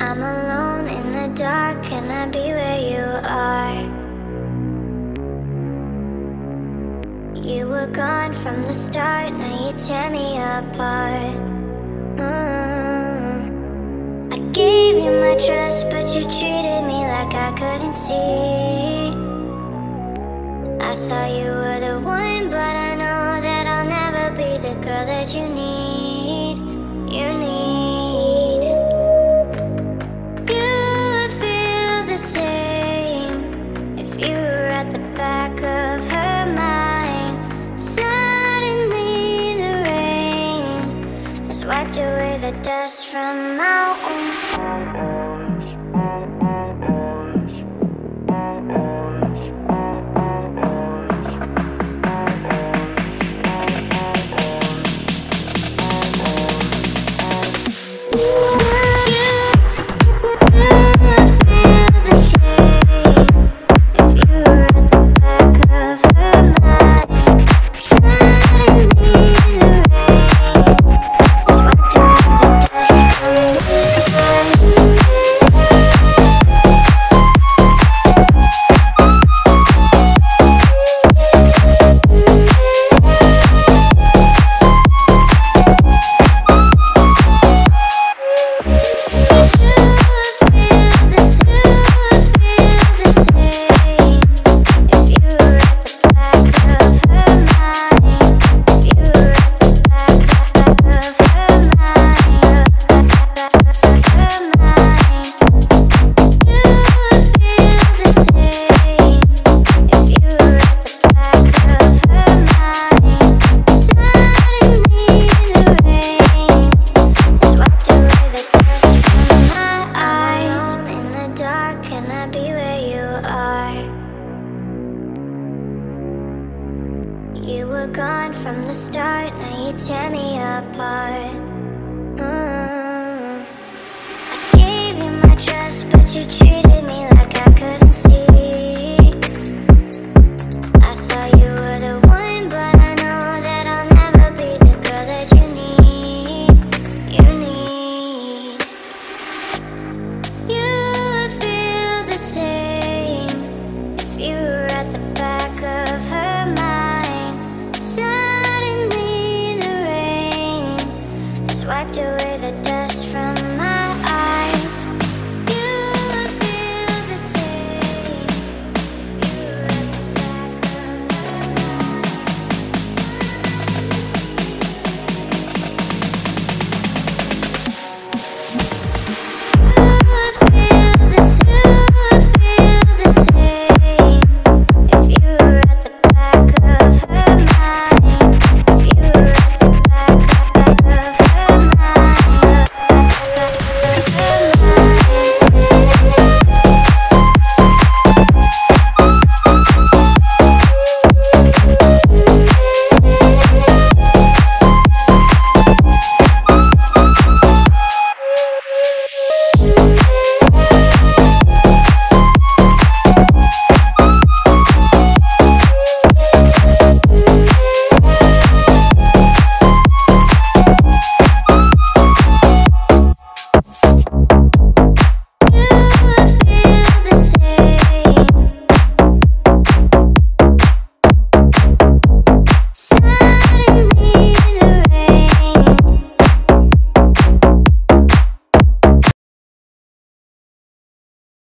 I'm alone in the dark, can I be where you are? You were gone from the start, now you tear me apart. Mm. I gave you my trust, but you treated me like I couldn't see. I thought you were the one, the dust from our own. from the start, now you tear me apart. Mm. I do with a